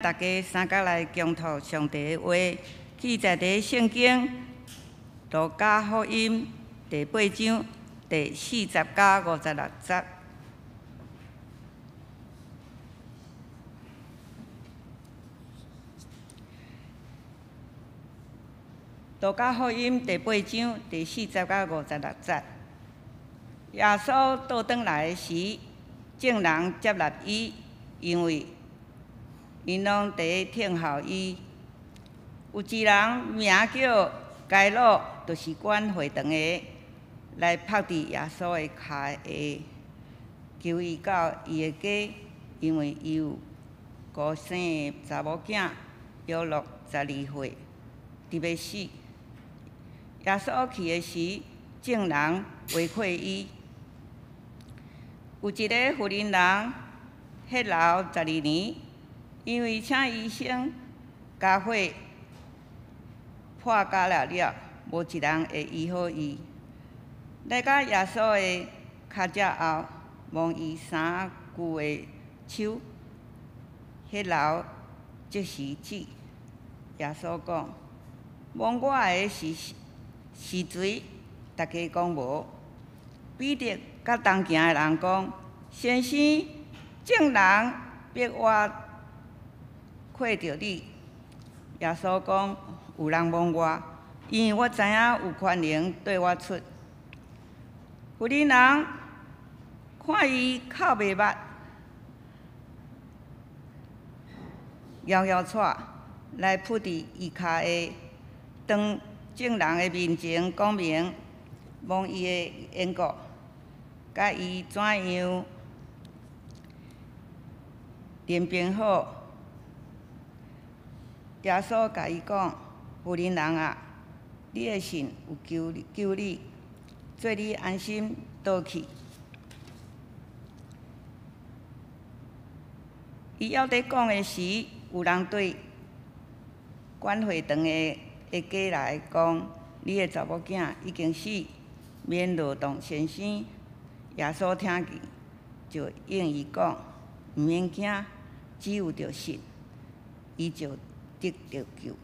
大家三角来共读上帝的话，记载伫圣经《路加福音》第八章第四十到五十六节。《路加福音》第八章第四十到五十六节。耶稣倒转来时，众人接纳伊，因为因拢伫听候伊。有一人名叫该路，就是管会堂的，来拍伫耶稣的脚下，求伊到伊的家，因为伊有孤生的查某囝，约六十二岁，伫要死。耶稣去的时，众人围困伊。有一个妇人人，迄老十二年，因为请医生加火破加了了，无一人会医好伊。来到耶稣的脚脚后，摸伊三句的手，迄老即时止。耶稣讲：摸我的是是谁？大家讲无。彼得。甲同行的人讲：“先生，众人逼我看着你。”耶稣讲：“有人问我，因为我知影有权能对我出。”妇人人看伊哭袂捌，摇摇喘来扑伫伊骹下，当众人的面前讲明，望伊的因果。甲伊怎样练兵好？耶稣甲伊讲：“妇人人啊，你的信有救，救你，做你安心倒去。”伊要伫讲的时，有人对管会堂的的家来讲：“你的查某囝已经死，免劳动先生。”耶稣听见，就应伊讲：“毋免惊，只有着信，伊就得着救。”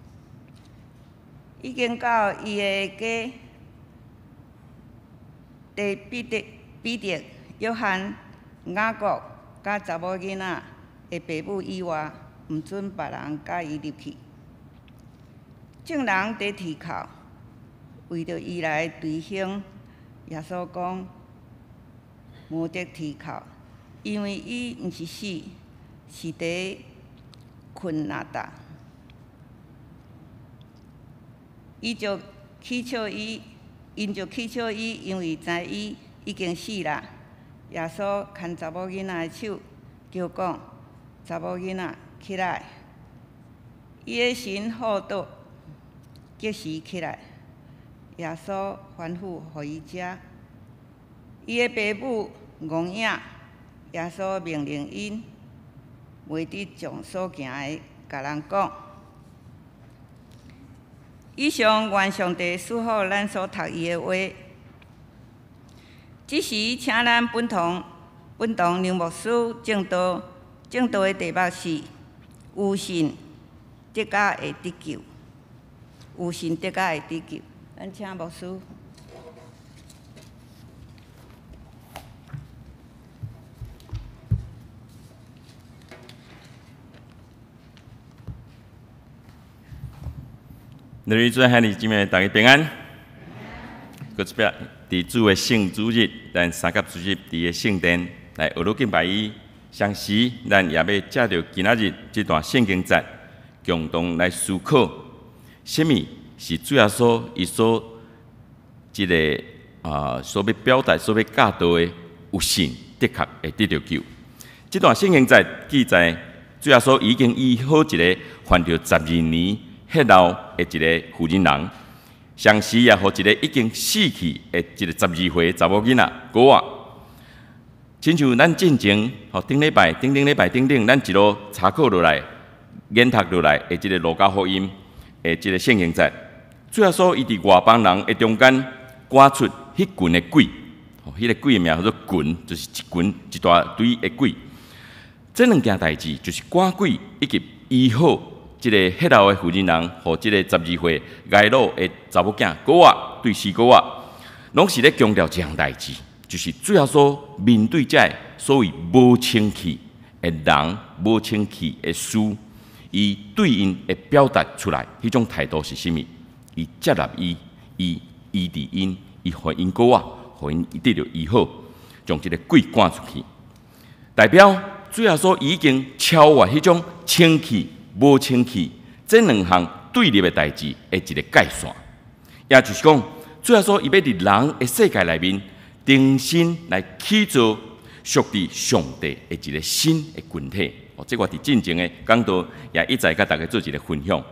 已经到伊的家，第彼得、彼得、约翰、雅各甲查某囡仔的爸母以外，毋准别人甲伊入去。众人伫啼哭，为着伊来追凶。耶稣讲。无得啼哭，因为伊毋是死，是伫困那达。伊就乞笑伊，因就乞笑伊，因为知伊已经死啦。耶稣牵查某囡仔的手，叫讲：查某囡仔起来。伊的神好倒，即时起来。耶稣吩咐互伊食。伊的爸母戆影，耶稣命令因，袂得将所行的甲人讲。以上原上帝赐予咱所读伊的话。即时请咱本堂本堂刘牧师正道，正道的题目是有信得加会得救，有信得加会得救。咱请牧师。你哋做海里姊妹，大家平安。搁一摆，伫主的圣主日，咱三甲主日伫个圣殿来俄罗敬拜伊。相时，咱也要借着今仔日这段圣经节，共同来思考，什么是主要所伊所一个啊所要表达、所要教导的有信的确会得到救。这段圣经节记载，主要所已经医好一个患着十二年。迄老的一个妇人人，相时也和一个已经死去的一个十二岁查某囡仔过啊。亲像咱进前吼顶礼拜、顶顶礼拜、顶顶，咱一路查考落来、研读落来的即个路加福音的即个圣经节，最后说伊伫外邦人的中间刮出迄群的鬼，吼，迄个鬼的名叫做群，就是一群一大堆的鬼。这两件代志就是赶鬼以及医好即个迄老的负责人，和即个十二岁挨老的查某囝，哥仔对死哥仔，拢是咧强调一项代志，就是主要说面对这所谓无清气的人、无清气的事，伊对因会表达出来，迄种态度是啥物？伊接纳伊，伊医治因，伊互因哥仔，互因得到医好，将即个鬼赶出去，代表主要说已经超越迄种清气、无清气这两项对立的代志的一个界线，也就是讲，主要说伊要伫人的世界内面重新来起造属于上帝的一个新的群体。哦，这我伫进前的讲道也一再甲大家做一个分享。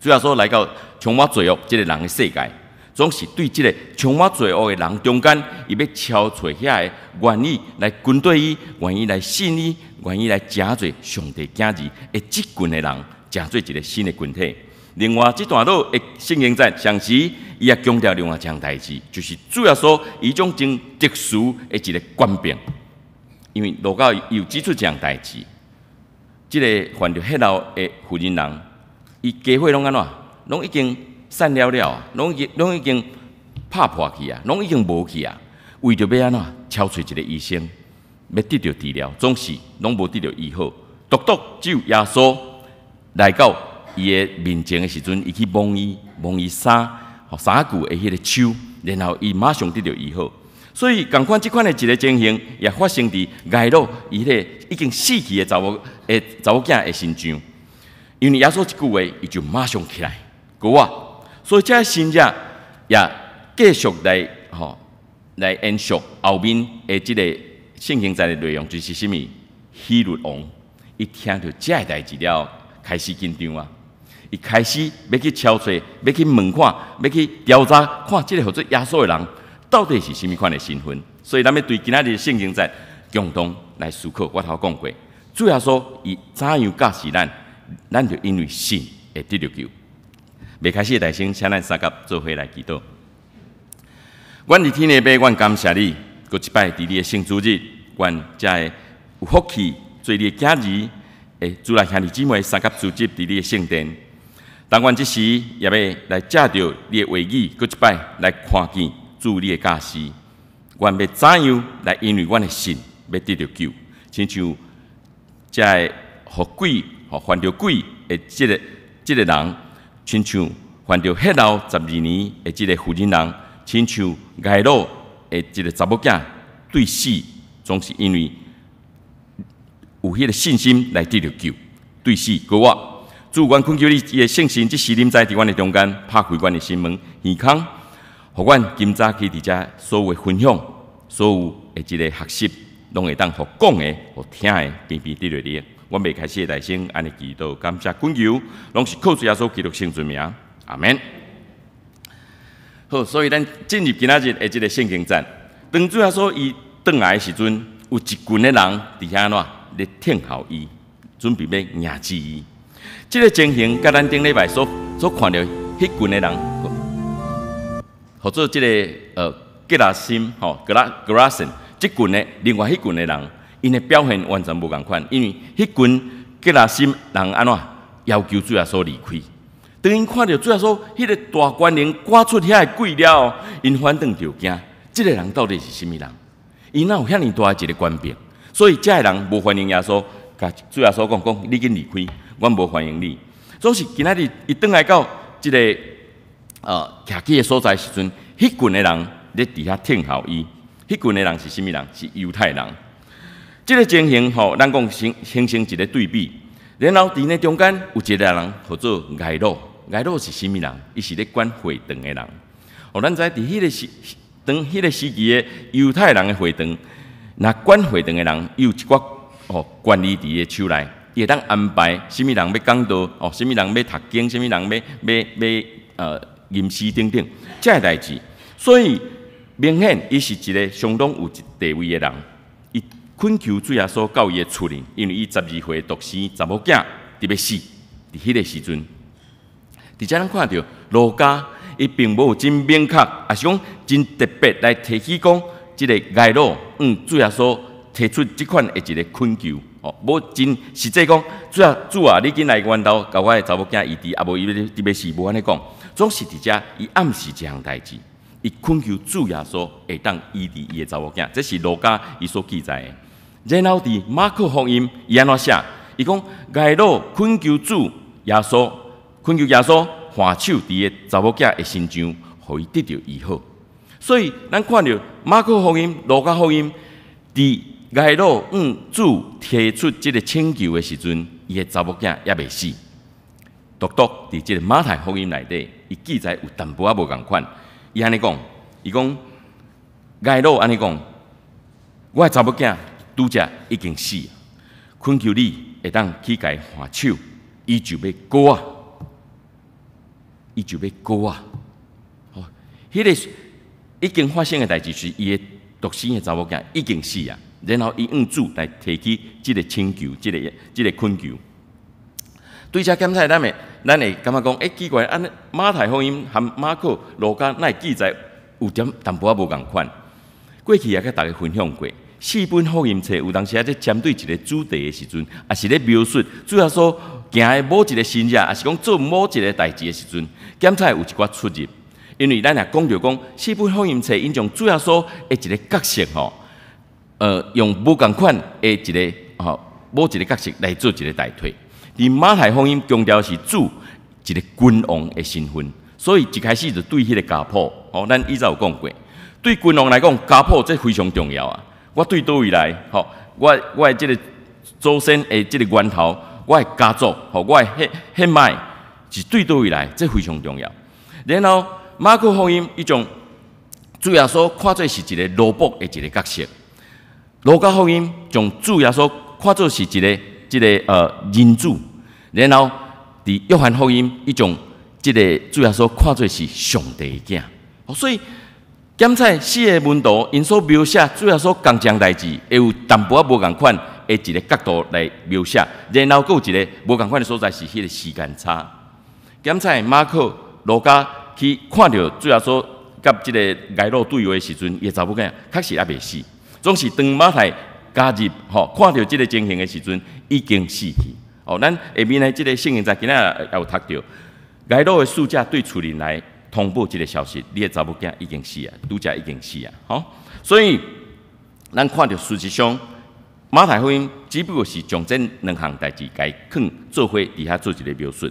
主要说来到充满罪恶即个人的世界。总是对即个充满罪恶的人中间，伊要敲出遐个愿意来跟对伊，愿意来信伊，愿意来加做上帝子儿的即群的人，加做一个新的群体。另外，这段路的圣经在上时，伊也强调另外一项代志，就是主要说一种真特殊的一个官兵，因为罗教有指出这项代志，即个犯着迄老的负责人，伊家伙拢安怎，拢已经。散了了，拢已经拢已经拍破去啊，拢已经无去啊。为着要安怎敲出一个医生，要得到治疗，总是拢无得到医好。独独只有耶稣来到伊的面前的时阵，伊去摸伊摸伊衫，吼衫裤的迄个手，然后伊马上得到医好。所以，共款即款的一个情形，也发生伫挨到伊个已经死去的查某诶查某囝的身上。因为耶稣一句话，伊就马上起来，哥啊！所以，这新者也继续来吼来延续后面的即个圣经在的内容，就是什么？希律王一听到这代志了，开始紧张啊！一开始要去敲锤，要去问看，要去调查看，这个合作耶稣的人到底是什么款的身份？所以，咱们对今仔日圣经在共同来思考。我头讲过，主要说以怎样教示咱，咱就因为信而得到救。未开始，大声请咱三甲做伙来祈祷。阮伫天内爸，阮感谢你，搁一摆伫你的圣主日，阮才会有福气做你的家儿，诶，主来兄弟姊妹三甲组织伫你的圣殿。当阮即时也要来借着你的话语，搁一摆来看见主你的驾驶。阮要怎样来因为阮的信要得到救？亲像在互鬼、互犯着鬼的即个即个人。亲像犯着迄老十二年的即个负责人，亲像挨老的即个查某囝对死，总是因为有迄个信心来得到救，对死过我。主管恳求你，伊个信心即时临在伫阮的中间，拍开阮的心门，健康，互阮今早去伫遮所有分享，所有的即个学习，拢会当互讲的、互听的，平平得到你。我未开始大声安尼祈祷，感谢恳求，拢是靠主耶稣基督圣尊名，阿免。好，所以咱进入今仔日的即个圣经站，当主耶稣伊倒来的时阵，有一群的人伫遐喏，咧听候伊，准备要迎接伊。即个情形，甲咱顶礼拜所所看到迄群的人，或者即个呃格拉辛吼格拉格拉森，即群的另外迄群的人。因的表现完全无共款，因为迄群格拉心人安怎要求主耶稣离开？当因看到主耶稣迄个大官人赶出遐个鬼了，因反正就惊，即个人到底是甚物人？伊哪有遐尼大一个官兵？所以这个人无欢迎耶稣，甲主耶稣讲讲，你紧离开，我无欢迎你。总是今仔日一倒来到即个呃徛起的所在时阵，迄群的人咧伫遐听候伊，迄群的人是甚物人？是犹太人。这个情形吼，咱讲形形成一个对比，然后伫呢中间有一个人叫做艾洛，艾洛是甚物人？伊是咧管会堂的人。哦，咱知伫迄个时，当迄个时期的犹太人的会堂，那管会堂的人有一寡哦管理伫个手内，伊会当安排甚物人要讲道，哦，甚物人要读经，甚物人要要要呃吟诗等等，这代志。所以明显伊是一个相当有地位的人。伊恳求主耶稣教伊的处理，因为伊十二岁独生查某囝特别死，伫迄个时阵，伫遮咱看到罗家，伊并无真明确，也是讲真特别来提起讲，即个爱路，嗯，主耶稣提出即款的一个困求，哦，无真实际讲，主啊主啊，你紧来阮兜，甲我的查某囝医治，啊无伊要特别是无安尼讲，总是伫遮伊暗示一项代志，伊困求主耶稣会当医治伊的查某囝，这是罗家伊所记载的。然后伫马克福音伊安怎写？伊讲盖罗困求主耶稣，困求耶稣换手伫个查某囝的身上，互伊得到医好。所以咱看到马可福音、罗家福音伫。盖罗嗯主提出即个请求的时阵，伊的查某囝也未死。独独伫即个马太福音内底，伊记载有淡薄仔无共款。伊安尼讲，伊讲耶路安尼讲，我查某囝拄则已经死，恳求你会当去伊换手，伊就要过啊，伊就要过啊。哦，迄个已经发生的代志是，伊的独生的查某囝已经死啊。然后伊用主来提起即个请求，即个即个困求。对遮检查，咱会咱会感觉讲，诶，奇怪，安尼马太福音含马可、路加那记载有点淡薄仔无共款。过去也甲大家分享过，四本福音册有当时啊在针对一个主题的时阵，也是咧描述主要说行的某一个信仰，也是讲做某一个代志的时阵，检查有一寡出入。因为咱也讲着讲，四本福音册因从主要说的一个角色吼。呃，用无共款的一个吼，某一个角色来做一个代替。而马太福音强调是主一个君王的身份，所以一开始就对迄个家谱，哦，咱以前有讲过，对君王来讲，家谱这非常重要啊。我对倒位来，吼，我我的这个祖先的这个源头，我的家族，吼，我的血血脉是对倒位来，这非常重要。然后马可福音一种主要说看做是一个罗卜的一个角色。罗家福音将主耶稣看作是一个、一个呃人主，然后伫约翰福音一种这个主耶稣看作是上帝的囝，所以检查四个门徒因所描写主耶稣刚将代志，会有淡薄仔无共款一个角度来描写，然后佫有一个无共款的所在是迄个时间差。检查马克、罗家去看到主要说甲即个街路对话的时阵，伊查某囝确实也未死。总是当马太加入吼，看到即个情形的时阵，已经死去。哦，咱下面呢，即个圣人在今仔也有读到，街路的使者对厝人来通报即个消息，你的查某囝已经死啊，拄则已经死啊。吼，所以咱看到事实上，马太福音只不过是将这两项代志该肯做伙底下做一个描述，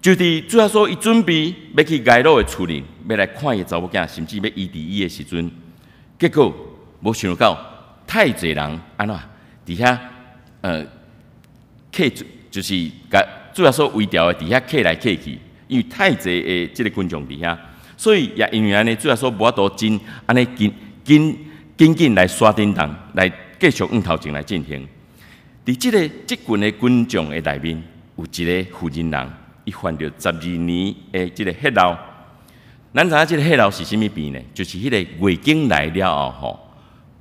就伫主要说伊准备要去街路的厝人，要来看伊查某囝，甚至要医治伊的时阵，结果。无想到太侪人安怎伫遐呃客就是甲主要说微调的伫遐客来客去，因为太侪的即个群众伫遐，所以也因为安尼主要说无法度真安尼紧紧紧紧来刷叮当来继续往头前来进行。伫即个即群的群众的内面，有一个负责人，伊患着十二年的即个血痨。咱知影即个血痨是啥物病呢？就是迄个月经来了后吼。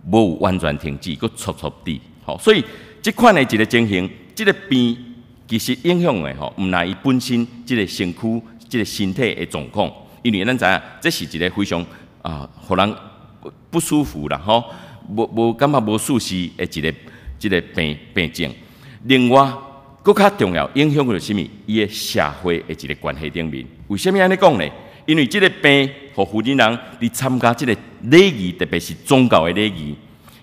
无完全停止，佫撮撮滴，吼，所以即款的一个情形，即个病其实影响的吼，毋乃伊本身即个身躯、即个身体的状况，因为咱知影，这是一个非常啊，互人不舒服啦，吼，无无感觉无舒适的一个一个病病症。另外，佫较重要，影响着啥物？伊的社会的一个关系顶面。为虾米安尼讲呢？因为即个病，互负责人伫参加即个礼仪，特别是宗教的礼仪，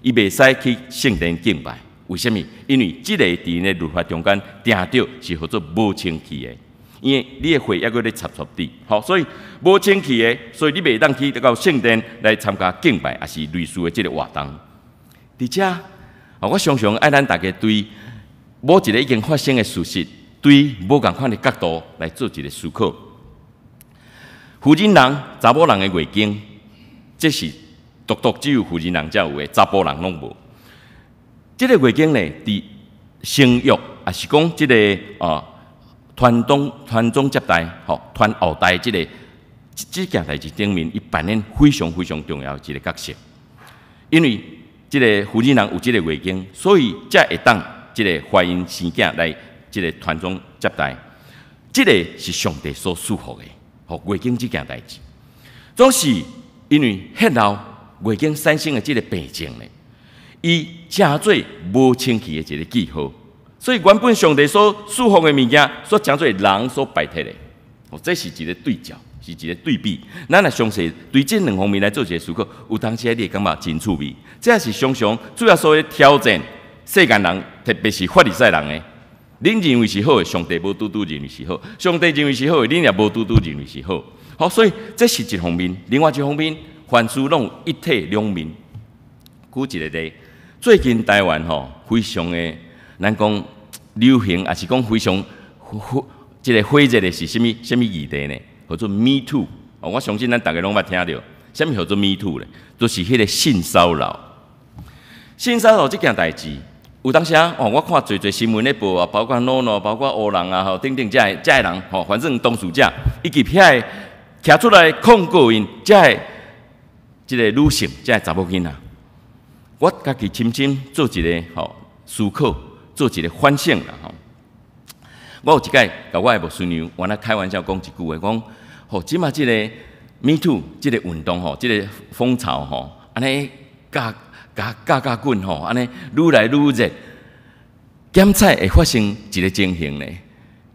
伊袂使去圣殿敬拜。为虾米？因为即个伫咧律法中间定着是叫做无清气的，因为你的血抑搁咧插插滴，好，所以无清气的，所以你袂当去到圣殿来参加敬拜，也是类似的即个活动。而且，啊，我常常爱咱大家对某一个已经发生的事实，对无共款的角度来做一个思考。负责人查某人的月经，这是独独只有负责人才有的，查甫人拢无。这个月经呢，伫生育也是讲这个啊传宗传宗接代，吼传后代即个即件代志顶面，伊扮演非常非常重要一个角色。因为即个负责人有即个月经，所以才会当即个怀孕生囝来即个传宗接代。即个是上帝所祝福的。吼，月经即件代志，总是因为血流月经产生的即个病症呢，伊正做无清气的一个记号。所以原本上帝所束缚的物件，所讲做人所摆脱的，哦，这是一个对照，是一个对比。咱来详细对这两方面来做一个思考，有当时你会感觉真趣味。这也是常常主要所谓挑战世间人，特别是法利赛人的。恁认为是好的，上帝无拄拄认为是好；上帝认为是好的，恁也无拄拄认为是好。好，所以这是一方面。另外一方面，凡事拢一体两面。举一个例，最近台湾吼非常的，咱讲流行，也是讲非常火，即个火热的是虾米虾米议题呢？叫做 Me Too。哦，我相信咱大家拢捌听到，虾米叫做 Me Too 咧？就是迄个性骚扰。性骚扰这件代志。有当时啊，哦，我看侪侪新闻咧报啊，包括 NONO，包括乌人啊，吼，等等，遮个遮个人，吼，反正当事者，以及遐个徛出来控告因，遮个即个女性，遮个查某囡仔，我家己深深做一个吼思考，做一个反省啦，吼。我有一摆甲我诶牧师娘，我来开玩笑讲一句话，讲，吼，即马即个 Me Too，即个运动吼，即个风潮吼，安尼加。加加加滚吼，安尼愈来愈热，检测会发生一个情形呢。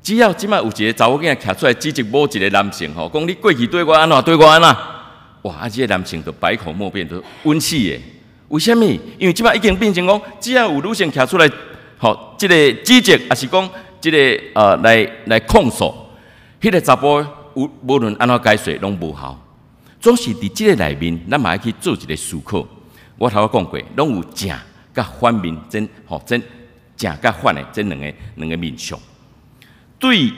只要即摆有一个查某囝徛出来指责某一个男性吼，讲你过去对我安怎对我安怎，哇！啊，即个男性就百口莫辩，都温死诶。为虾米？因为即摆已经变成讲，只要有女性徛出来，吼，即个指责，也是讲即个呃来来控诉，迄个查甫无无论安怎解释拢无效，总是伫即个内面，咱嘛要去做一个思考。我头仔讲过，拢有正甲反面，真吼真正甲反的这两个两个面相。对，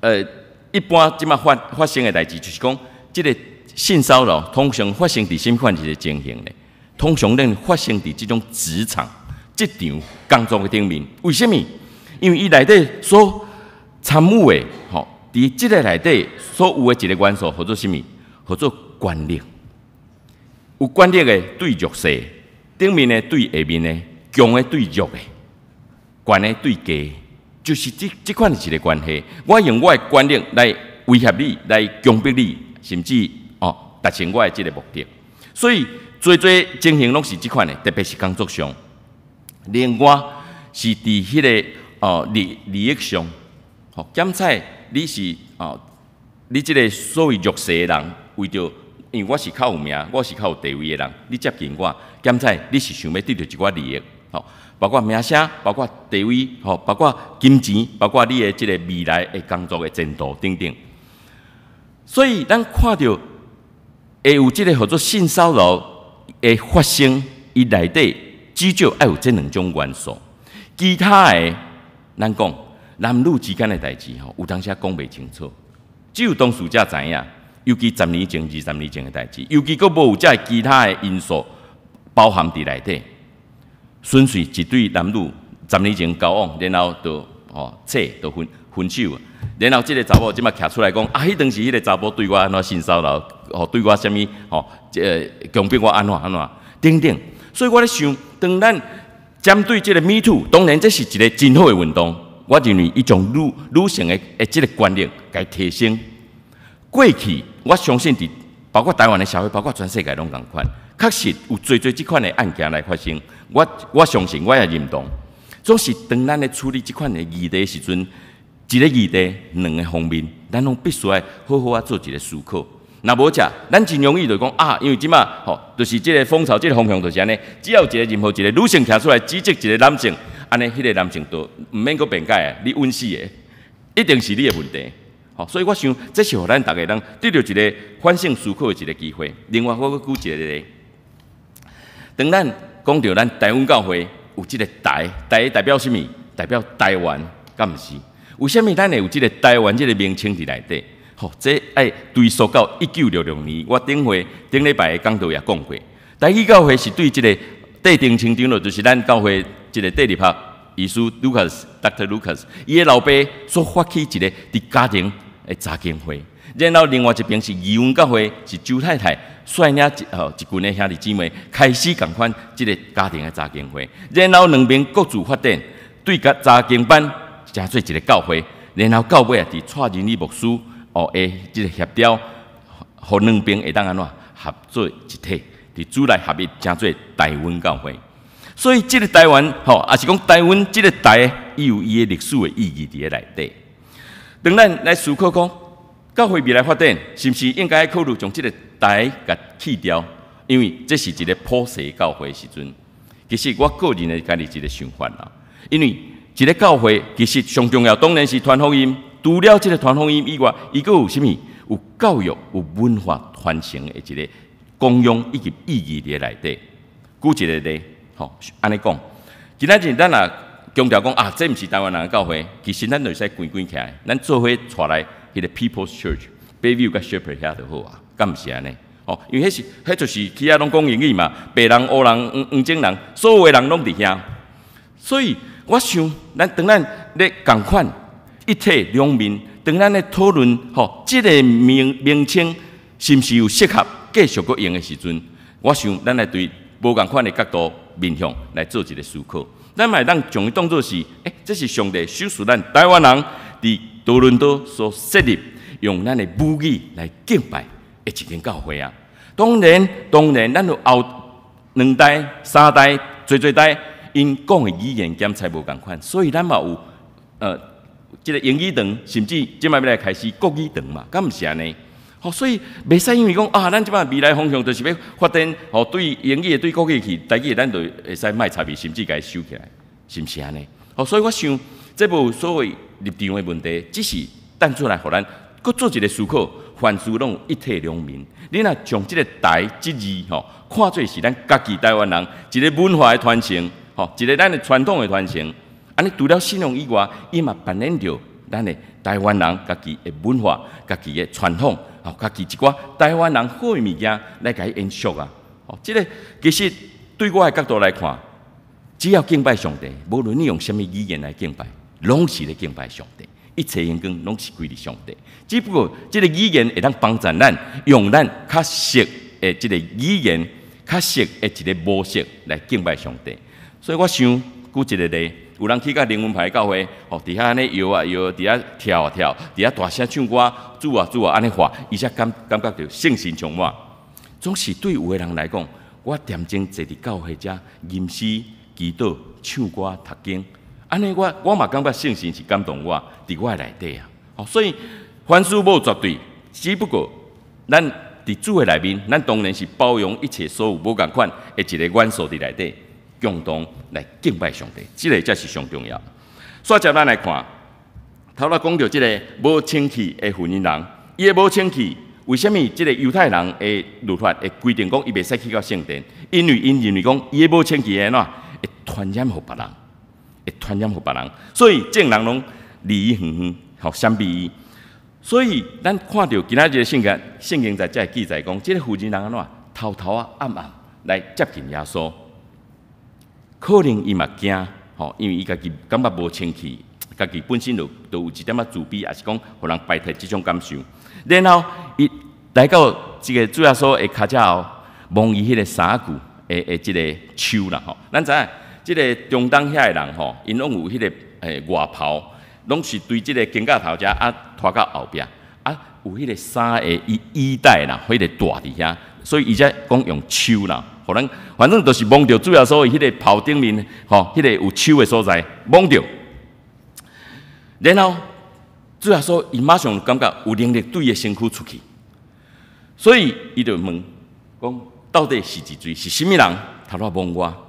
呃，一般即马发发生的代志，就是讲，即个性骚扰通常发生伫什款一个情形呢？通常咧发生伫即种职场、职场工作的顶面。为什么？因为伊内底所参与的，吼，伫即个内底所有的一个元素，或者什么，或者权力。有权力的对弱势，顶面的对下面的，强的对弱的，权的对低，就是这这款的一个关系。我用我的权力来威胁你，来强迫你，甚至哦达成我的这个目的。所以，最最情形拢是这款的，特别是工作上。另外，是伫迄个哦利利益上，哦检测你是哦你这个所谓弱势的人，为着。因为我是较有名，我是较有地位的人，你接近我，检测你是想要得到一寡利益，吼，包括名声，包括地位，吼，包括金钱，包括你的即个未来的工作的前途等等。所以，咱看到会有即个合作性骚扰的发生，伊内底至少要有这两种元素。其他的，咱讲男女之间的代志，吼，有当时讲袂清楚，只有当事者知影。尤其十年前、二十年前的代志，尤其阁无有遮其他的因素包含伫内底，纯粹一对男女十年前交往，然后就哦扯就分分手，然后即个查某即马徛出来讲，啊，迄当时迄个查某对我安怎性骚扰，哦对我啥物哦，呃强迫我安怎安怎等等。所以我咧想，当咱针对即个 Me Too，当然这是一个真好的运动，我认为一种女女性的诶即个观念该提升。过去，我相信伫包括台湾的社会，包括全世界拢共款，确实有最最即款的案件来发生。我我相信，我也认同。总是当咱咧处理即款的议题时阵，一个议题两个方面，咱拢必须要好好啊做一个思考。那无食，咱真容易就讲啊，因为即嘛吼，就是即个风潮，即个风向就是安尼。只要一个任何一个女性站出来指责一个男性，安尼迄个男性都毋免阁辩解啊，你稳死的，一定是你的问题。好，所以我想，这是互咱大家人得到一个反省思考的一个机会。另外，我搁举一个例，当咱讲到咱台湾教会有即个台，台代表什么？代表台湾，敢毋是？为什么咱会有即个台湾即个名称伫内底？吼，这爱追溯到一九六六年，我顶回顶礼拜的讲道也讲过，台语教会是对即个地定清长了，就是咱教会即个地理学医师 Lucas Doctor Lucas，伊的老爸所发起一个伫家庭。诶，查经会，然后另外一边是义文教会，是周太太率领一吼一群的兄弟姊妹开始共款即个家庭的查经会，然后两边各自发展，对甲查经班成做一个教会，然后到尾啊，伫蔡仁义牧师哦诶，即个协调，互两边会当安怎合作一体，伫主内合一成做台湾教会。所以，即个台湾吼，也是讲台湾即个台，伊有伊的历史的意义伫咧内底。当咱来思考讲，教会未来发展，是毋是应该考虑将即个台甲去掉？因为这是一个普世教会时阵。其实我个人的家己一个想法啦，因为一个教会其实上重要，当然是传福音。除了即个传福音以外，伊个有啥物？有教育、有文化传承的一个功用以及意义伫内底。举一个例。吼，安尼讲，今仔日咱也强调讲啊，这毋是台湾人的教会，其实咱会使关关起来，咱做伙带来迄个 People's Church，Bayview 甲 Shepherd 遐就好啊，敢毋是安尼？哦，因为迄是，迄就是其他拢讲英语嘛，白人、黑人、黄黄种人，所有诶人拢伫遐。所以我想，咱当咱咧共款一体两面，当咱咧讨论吼，即个名名称是毋是有适合继续搁用的时阵，我想咱来对无共款的角度。面向来做一个思考，咱嘛当将伊当作是，诶，这是上帝收束咱台湾人伫多伦多所设立，用咱的母语来敬拜的一间教会啊。当然，当然，咱有后两代、三代、最最代，因讲的语言兼才无共款，所以咱嘛有，呃，即个英语堂，甚至即摆要来开始国语堂嘛，敢毋是安尼？哦，所以袂使因为讲啊，咱即摆未来方向就是要发展哦，对英语对国语去，台语咱就会使卖差别，甚至甲伊收起来，是毋是安尼？哦，所以我想，这部所谓立场的问题，只是等出来，互咱搁做一个思考，凡事拢一体两面。你若将即个台即字吼，看做是咱家己台湾人一个文化的传承，吼，一个咱的传统的传承，安尼除了信仰以外，伊嘛扮演着咱的台湾人家己的文化、家己的传统。哦，家己一寡台湾人好的物件来甲伊延续啊！哦，即个其实对我的角度来看，只要敬拜上帝，无论你用什么语言来敬拜，拢是咧敬拜上帝。一切因光拢是归伫上帝。只不过即个语言会当帮助咱用咱较熟诶即个语言、较熟诶一个模式来敬拜上帝。所以我想举一个例。有人去甲灵魂牌教会，哦，伫遐安尼摇啊摇，伫遐跳啊跳，伫遐大声唱歌，主啊主啊安尼话，伊才感感觉着信心充满。总是对有个人来讲，我点钟坐伫教会遮吟诗、祈祷、唱歌、读经，安尼我我嘛感觉信心是感动我，伫我内底啊。哦，所以凡事无绝对，只不过咱伫主诶内面，咱当然是包容一切所有无共款诶一个元素伫内底。共同来敬拜上帝，这个才是上重要。所以接咱来看，头来讲到这个无清气的妇人人，伊个无清气，为什么这个犹太人的律法会规定讲伊袂使去到圣殿？因为因认为讲伊个无清气的喏，会传染互别人，会传染互别人，所以正人拢离伊远远，好相比伊。所以咱看到今仔日圣经，圣经在这记载讲，这个妇人人安怎偷偷啊暗暗来接近耶稣。可能伊嘛惊，吼，因为伊家己感觉无清气，家己本身就都有一点仔自卑，也是讲互人排脱即种感受。然后伊来到即个主要所的脚脚后，望伊迄个衫裤诶诶，即个手啦，吼。咱知影，即个中东遐诶人吼，因拢有迄个诶外袍，拢是对即个肩胛头遮啊拖到后壁，啊有迄个衫诶衣衣带啦，迄个带伫遐，所以伊才讲用手啦。可能反正都是摸着，主要所以迄个袍顶面，吼，迄个有手的所在摸着，然后主要说伊马上感觉有能力对伊身躯出去，所以伊就问讲到底是几罪？是甚物人？他来摸我？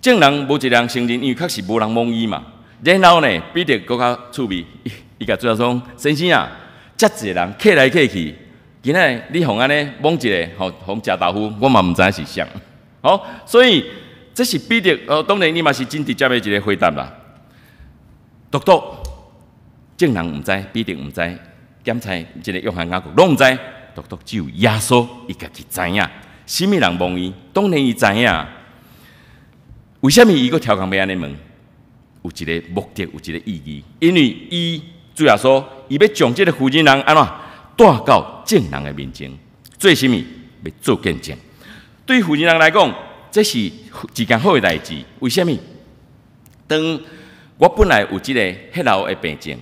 正人无一人承认，因为确实无人摸伊嘛。然后呢，彼得搁较趣味，伊甲主要说：先生啊，遮济人客来客去。今仔你互安尼摸一个，吼，互食豆腐，我嘛毋知影是啥。好，所以这是彼得，哦，当然你嘛是真直接的一个回答啦。独独正人毋知，彼得毋知，检查一个约翰雅各拢毋知，独独只有耶稣伊家己知影。甚物人蒙伊？当然伊知影。为虾米伊个调侃要安尼问？有一个目的，有一个意义。因为伊主要说，伊要将即个负责人安怎？带到正人的面前，做甚物？要做见证。对负责人来讲，这是一件好的代志。为什物？当我本来有即个迄老的病症，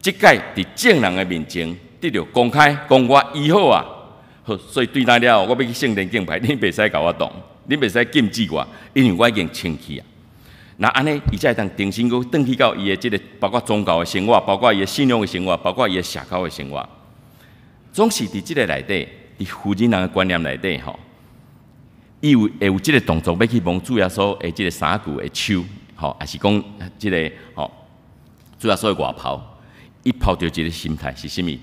即届伫正人的面前得到公开，讲我医好啊。好，所以对待了，我要去圣殿敬拜，恁袂使甲我动。恁袂使禁止我，因为我已经清气啊。那安尼，伊才会当定心阁登去到伊的即个，包括宗教的生活，包括伊的信仰的生活，包括伊的社交的生活，总是伫即个内底，伫福音人的观念内底吼，伊有会有即个动作要去帮主耶稣的即个衫具的手，吼，还是讲即个吼，主耶稣的外袍，伊抛着一个心态是啥物？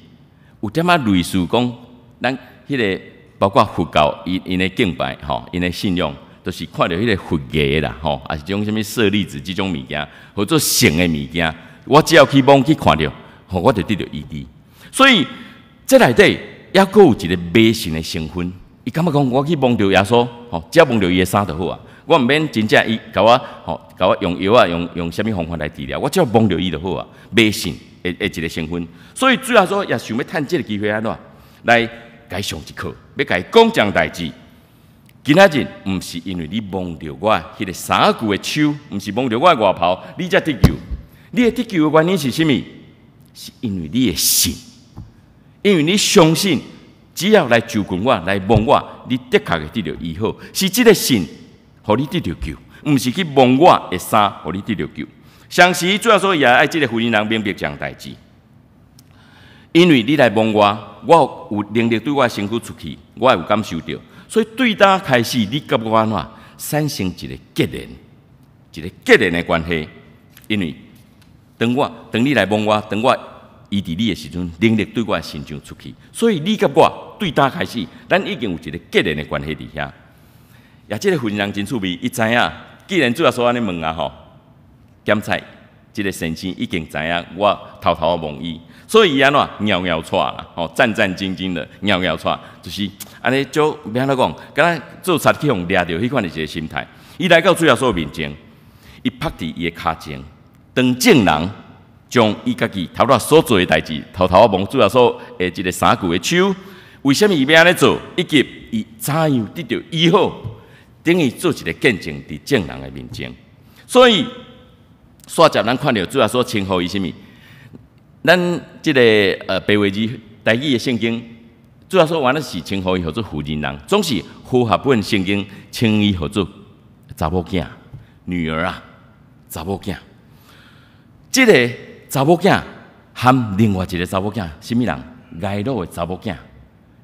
有点仔类似讲，咱迄个包括佛教，因因的敬拜，吼，因的信仰。都是看到迄个佛爷啦，吼，也是种什物舍利子即种物件，或者神的物件，我只要去望去看到，吼，我就得到意义。所以这内底也阁有一个迷信的成分。伊感觉讲，我去望到耶稣，吼，只要望到伊的衫就好啊。我毋免真正伊甲我，吼，甲我用药啊，用用什物方法来治疗，我只要望到伊就好啊。迷信的的一个成分。所以主要说也想要趁即个机会安怎来改上一课，要甲伊讲讲代志。今仔日毋是因为你望着我迄个衫具的手，毋是望着我外袍，你才得救。你的得救的原因是啥物？是因为你的信，因为你相信，只要来就近我，来问我，你的确会得到医好。是即个信，互你得到救，毋是去问我的衫，互你得到救。相时主要说也爱即个福音人明白这样代志，因为你来问我，我有能力对我身躯出去，我也有感受到。所以对呾开始，你甲我安怎产生一个结连，一个结连的关系。因为等我等你来帮我，等我伊伫你的时阵，能力对我心上出去。所以你甲我对呾开始，咱已经有一个结连的关系伫遐。也即个婚人真趣味，伊知影，既然主要说安尼问啊吼，检查即个神仙已经知影，我偷偷望伊。所以伊安怎尿尿喘啦，吼战战兢兢的尿尿喘，就是安尼就免安怎讲，敢若做贼去互掠着迄款的一个心态。伊来到主要所面前，伊拍伫伊的骹前，当证人将伊家己头头所做的代志，偷偷望主要所诶一个三句的手，为虾米伊要安尼做？以及伊怎样得到医好，等于做一个见证伫证人的面前。所以，煞接咱看到主要所称呼伊虾米？咱即个呃白话字台语的圣经，主要说完了是称呼伊叫做福音人，总是符合本圣经称伊叫做查某囝、女儿啊，查某囝。即个查某囝含另外一个查某囝，什么人？挨老的查某囝。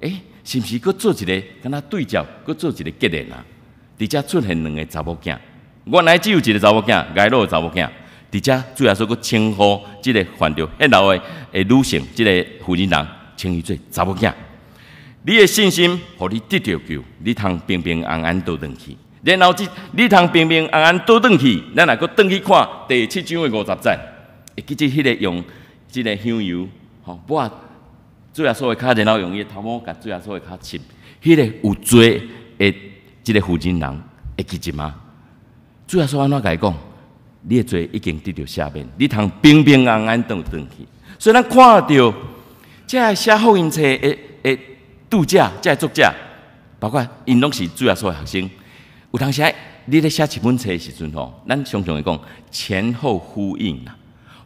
诶，是毋是佫做一个跟他对照，佫做一个结连啊？伫遮出现两个查某囝，原来只有一个查某囝，挨老的查某囝。伫遮主要说个称呼，即个犯着迄老的诶女性，即个妇人人称伊做查某囝。你的信心，互你得着救，你通平平安安倒转去。然后即你通平平安安倒转去，咱若阁转去看第七章的五十节，会记即迄个用即个香油，吼，抹主要说的骹，然后用伊头毛甲主要说的骹切，迄个有罪的即个负责人会记得吗？主要说安怎甲伊讲？你的罪已经得到赦免，你通平平安安倒转去。所以咱看到这写福音册的的度假，这作者，包括因拢是主要所学生。有当时你咧写一本册的时阵吼，咱常常会讲前后呼应啦，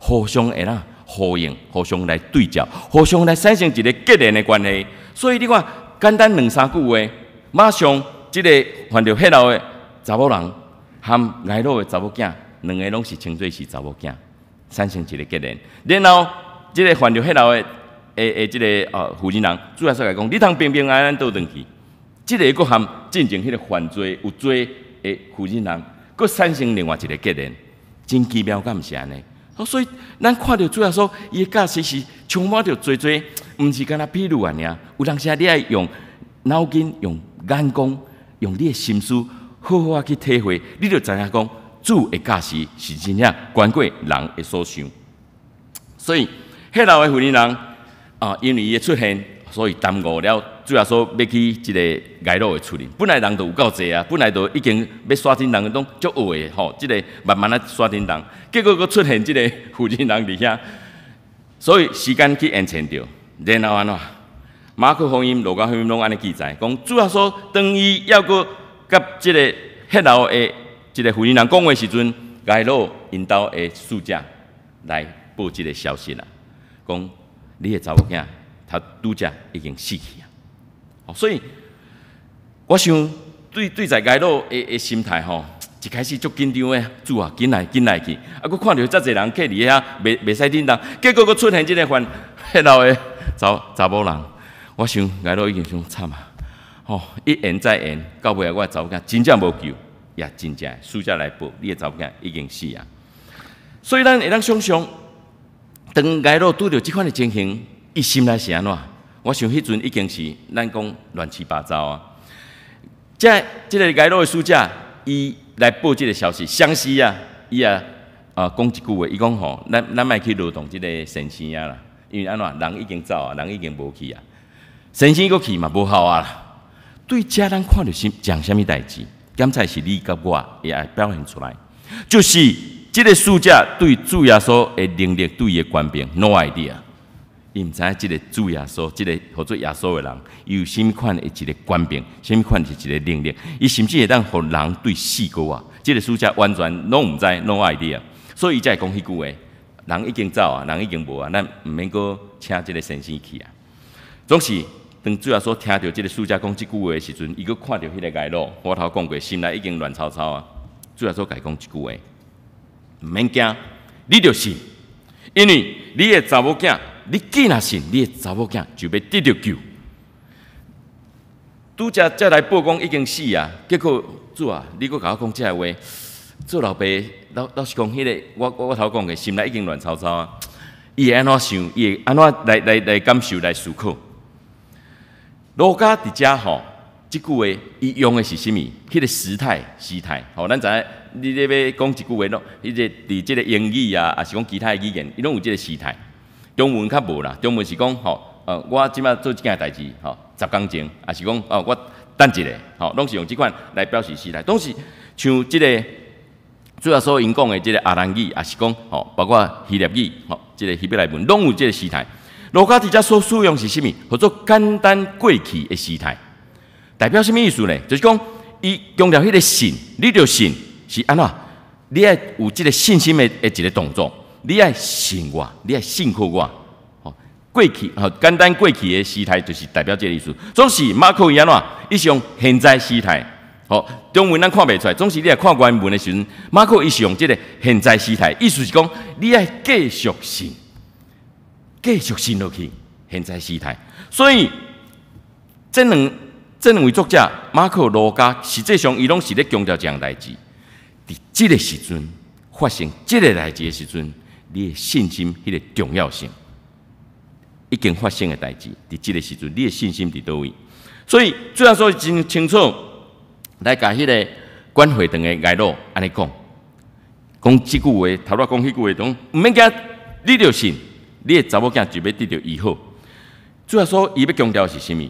互相会啦呼应，互相来对照，互相来产生一个结连的关系。所以你看，简单两三句话，马上即个犯着黑老的查某人，含挨老的查某囝。两个拢是称作是查某囝，产生一个结连。然后，即个犯着迄老的诶诶，即个哦负责人主要说来讲，你通平平安安倒转去。即个佫含进行迄个犯罪有罪诶负责人，佫产生另外一个结连，真奇妙，敢毋是安尼？所以咱看到主要说，伊价值是充满着做做，毋是干那比如安尼啊。有当时你爱用脑筋、用眼光、用你的心思，好好啊去体会，你就知影讲。主的价值是真正关过人的所想，所以迄老的妇人人啊，因为伊的出现，所以耽误了主要说要去即个挨老的处理。本来人都有够济啊，本来都已经要刷新人拢足学的吼，即个慢慢啊刷新人，结果佫出现即个妇人人伫遐，所以时间去延长着，然后安怎？马可福音、路加福音拢安尼记载，讲主要说当伊要个甲即个迄老的。即个妇人人讲话时阵，挨老引导的使者来报即个消息啦，讲你的查某囝他拄则已经死去所以我想对对在街路的的心态吼，一开始足紧张的，主啊，紧来紧来去，啊，佫看到遮侪人客伫遐，袂袂使叮当，结果佫出现即个番，迄老的查查某人，我想街路已经伤惨啊，吼，一言再言，到尾啊，我查某囝真正无救，也真正输家来报，你的查某囝已经死啊。所以咱会当想象，当街路拄着即款的情形，伊心内是安怎？我想迄阵已经是咱讲乱七八糟啊！即即个街路的书架，伊来报即个消息，相西啊，伊啊啊讲一句话，伊讲吼，咱咱莫去劳动即个神仙啊啦，因为安怎人已经走啊，人已经无去啊，神仙搁去嘛无效啊啦。对家人看到是讲虾米代志，检才是你甲我也会表现出来，就是即个书架对主耶稣的能力对伊的官兵 no idea。伊毋知影即个主耶稣，即个合作耶稣的人，伊有甚物款的一个官兵，甚物款是一个能力，伊甚至会当互人对死过啊！即个书架完全拢毋知，no idea。所以伊才会讲迄句话：人已经走啊，人已经无啊，咱毋免阁请即个先生去啊。总是当主耶稣听到即个书架讲即句话的时阵，伊阁看到迄个街路，我头讲过，心内已经乱糟糟啊！主耶稣甲伊讲一句话：毋免惊，你着信，因为你的查某囝。你既然信，你的查某囝就要得到救。拄则则来报讲已经死啊，结果主啊，你搁甲我讲这话，做老爸老老实讲，迄个我我我头讲的心内已经乱糟糟啊。伊会安怎想？伊会安怎来来来感受来思考？罗家伫遮吼，即句话伊用的是啥物？迄个时态时态。吼，咱知影你咧要讲一句话咯，迄个伫即个英语啊，也是讲其他语言，伊拢有即个时态。中文较无啦，中文是讲吼，呃，我即摆做即件代志，吼，十工前，也是讲，哦，我等一下，吼，拢是用即款来表示时态。拢是像即个主要所因讲的即个阿兰语，也是讲，吼，包括希腊语，吼，即个希伯来文，拢有即个时态。罗家伫遮所使用是啥物？叫做简单过去的时态，代表甚物意思呢？就是讲，伊用了迄个信，你着信是安怎？你爱有即个信心的一个动作。你爱信我，你爱信靠我，吼，过去吼简单过去的时态就是代表这个意思。总是马克伊安怎，伊是用现在时态，吼，中文咱看袂出来。总是你爱看原文的时阵，马克伊是用这个现在时态，意思是讲你爱继续信，继续信落去，现在时态。所以这两这两位作者马克、罗加，实际上伊拢是咧强调这样代志。伫这个时阵发生这个代志的时阵。你的信心迄个重要性，已经发生的代志，伫即个时阵，你的信心伫倒位？所以主要说真清楚，来甲迄个关怀堂的街路安尼讲，讲即句话，头拄讲迄句话，讲毋免惊，你着信，你的查某囝就要得到以后。主要说伊要强调是啥物？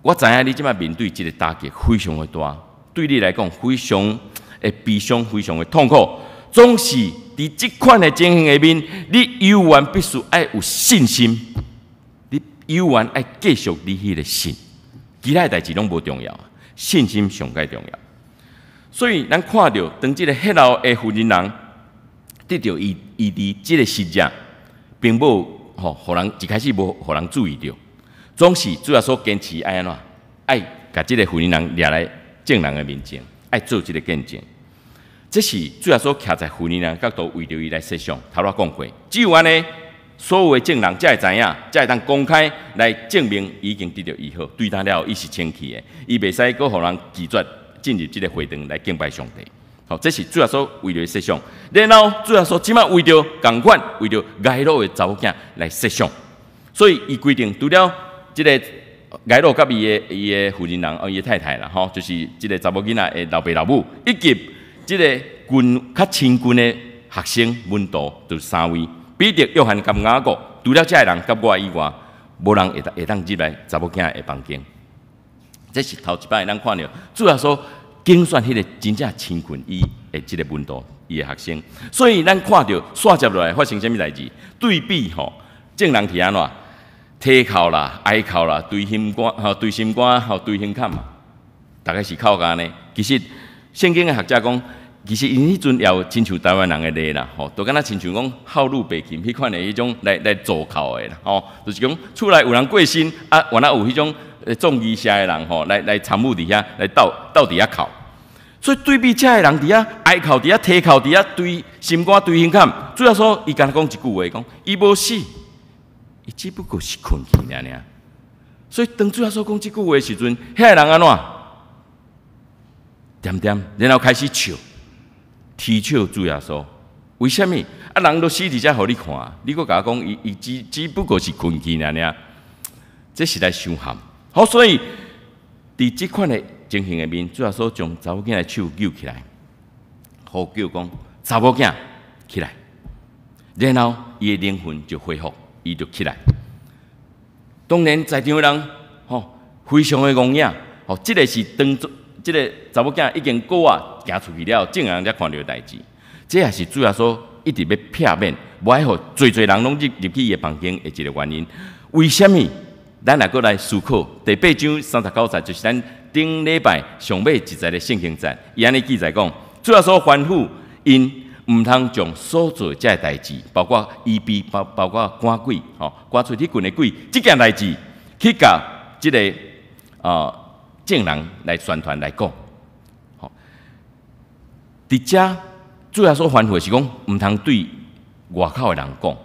我知影你即摆面对即个打击非常的大，对你来讲非常的悲伤，非常的痛苦，总是。伫即款的情形下面，你犹原必须爱有信心，你犹原爱继续你迄个信，其他代志拢无重要，信心上该重要。所以咱看到当即个迄老的富人人得到伊伊伫即个实证，并无吼，互人一开始无互人注意到，总是主要所坚持爱安怎，爱甲即个富人人掠来正人的面前，爱做即个见证。这是主要说徛在妇女人角度为着伊来设想，头拄讲过，只有安尼，所有的证人才会知影，才会当公开来证明已经得到医好，对他了伊是清气的，伊袂使阁互人拒绝进入即个会堂来敬拜上帝。好，这是主要说为着设想，然后主要说即摆为着共款，为着街路的查某囝来设想，所以伊规定除了即个街路甲伊的伊的妇人人哦，伊的太太啦，吼，就是即个查某囡仔的老爸老母，以及。即个军较亲近的学生门徒就三位，彼得、约翰、甲雅各，除了遮个人甲我以外，无人会当会当入来查某囝的房间。这是头一摆咱看到，主要说精选迄个真正亲近伊的即个门徒，伊的学生。所以咱看到刷接落来发生啥物代志？对比吼，正人是安怎？体靠啦、哀靠啦、对心肝、吼对心肝、吼对心坎嘛，大概是靠干呢？其实。圣经的学者讲，其实因迄阵也有亲像台湾人的例啦，吼，都敢若亲像讲好路北京迄款的迄种来来做靠的啦，吼，就是讲厝内有人过身啊，原来有迄种种义社的人吼，来来参与伫遐来斗斗伫遐哭。所以对比遮的人伫遐哀哭伫遐啼哭伫遐对心肝对胸坎，主要说伊敢讲一句话，讲伊无死，伊只不过是困去尔尔。所以当主要说讲即句话的时阵，遐个人安怎？点点，然后开始笑。啼笑主耶稣，为什么？啊，人都死伫遮，互你看，你搁甲我讲，伊伊只只不过是困去尔尔，这是来伤含。好，所以伫即款的情形下面，主要说将查某囝的手救起来，呼叫讲查某囝起来，然后伊的灵魂就恢复，伊就起来。当然在场的人吼，非常的惊讶，吼，即个是当作。即个查某囝已经过啊，行出去了，正人才看到代志。这也是主要说一直要片面，无爱互侪侪人拢入入去伊的房间的一个原因。为什么？咱来过来思考。第八章三十九节就是咱顶礼拜上尾一节的圣经节，伊安尼记载讲，主要说吩咐因毋通将所做遮代志，包括医病，包包括赶鬼，吼赶出去群的鬼，即件代志去甲即个啊。证人来宣传来讲，好，伫遮主要所吩咐是讲，毋通对外口的人讲，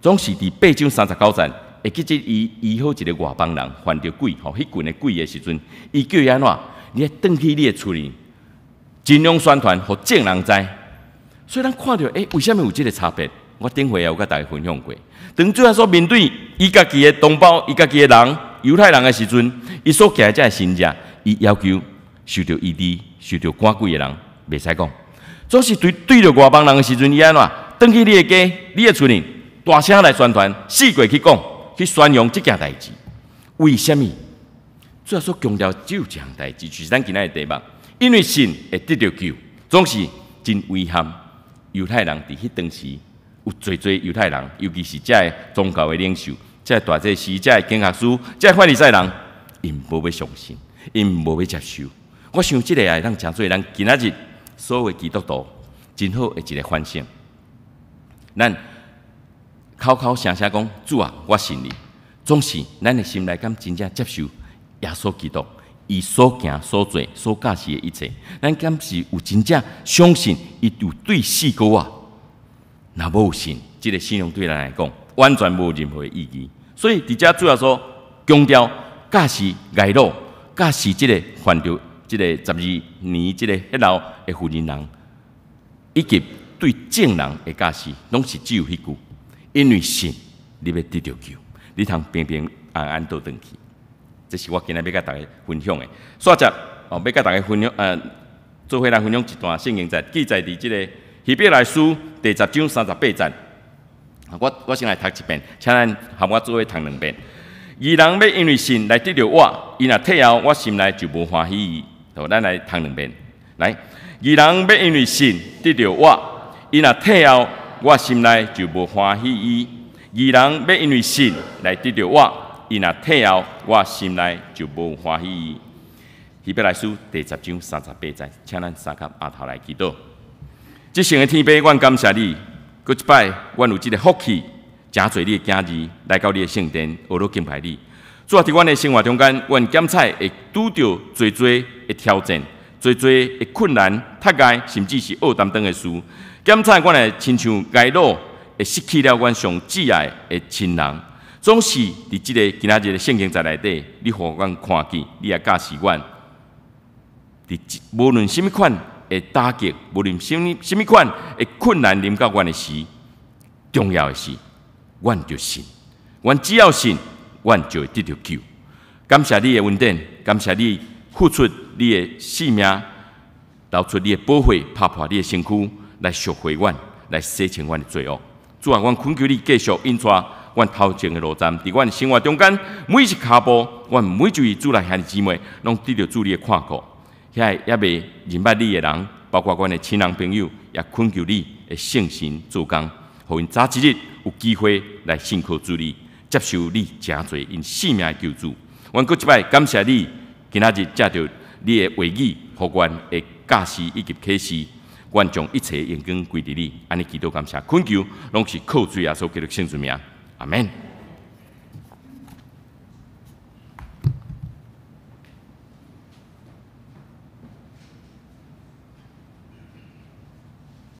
总是伫八章三十九站，会记即伊伊好一个外邦人犯着鬼，吼，迄群的鬼的时阵，伊叫伊安怎？你转去你的厝里，尽量宣传，互证人知。所以咱看到，诶，为什物有即个差别？我顶回也有甲大家分享过。当主要说面对伊家己的同胞，伊家己的人。犹太人的时阵，伊所行遮新者，伊要求受到异地、受到赶鬼的人，袂使讲。总是对对着外邦人的时阵，伊安怎？登去你的家、你的厝里，大声来宣传，四过去讲，去宣扬这件代志。为什么？主要说强调只有这件代志，就是咱今日的题目。因为信会得到救，总是真遗憾。犹太人伫迄当时有最最犹太人，尤其是遮宗教的领袖。这大这时，这经学书，这法利赛人，因无要相信，因无要接受。我想即个也让诚侪人今仔日所谓基督徒真好的一个反省。咱口口声声讲主啊，我信你，总是咱的心内敢真正接受耶稣基督，伊所行所做所驾驶的一切，咱敢是有真正相信伊有对死过啊？那无信，即个信用对咱来讲完全无任何意义。所以，伫遮主要说强调驾驶外路，驾驶即个犯着即个十二年即个迄老的妇人人，以及对正人的驾驶，拢是只有迄句，因为信你要得到救，你通平平安安倒转去。这是我今日要甲大家分享的。煞只哦，要甲大家分享，呃，做伙来分享一段圣经在记载伫即个希伯来书第十章三十八节。我我先来读一遍，请咱和我做伙读两遍。二人要因为信来得到我，伊若退后，我心内就无欢喜伊。好，咱来读两遍。来，二人要因为信得到我，伊若退后，我心内就无欢喜伊。二人要因为信来得到我，伊若退后，我心内就无欢喜伊。希伯来书第十章三十八节，请咱三甲阿头来祈祷。即生的天父，我感谢你。过一摆，阮有即个福气，真侪你的囝儿来到你的圣殿，学罗敬拜你。主啊，伫阮的生活中间，阮检测会拄着侪侪的挑战，侪侪的困难、脱碍，甚至是恶担当的事。检测阮的亲像街路，会失去了阮上挚爱的亲人。总是伫即个今仔日的圣经在内底，你互阮看见，你也教示阮，伫无论甚物款。会打击，无论什物什物款会困难临到阮的时，重要的是，阮就信，阮只要信，阮就会得到救。感谢你的稳定，感谢你付出你的性命，流出你的宝血，拍破你的身躯，来赎回阮，来洗清阮的罪恶。主啊，阮恳求你继续引带阮头前的路站，伫阮生活中间每一脚步，阮每一位主来兄弟姊妹，拢得到主你的看顾。遐也未认捌你的人，包括阮的亲人朋友，也恳求你的圣神助工，互因早一日有机会来信靠主你，接受你真侪因性命救助。阮搁一摆感谢你，今仔日借着你的话语，互阮的教示以及启示，愿将一切眼光归伫你，安尼祈祷感谢，恳求拢是靠主耶稣基督圣主名，阿门。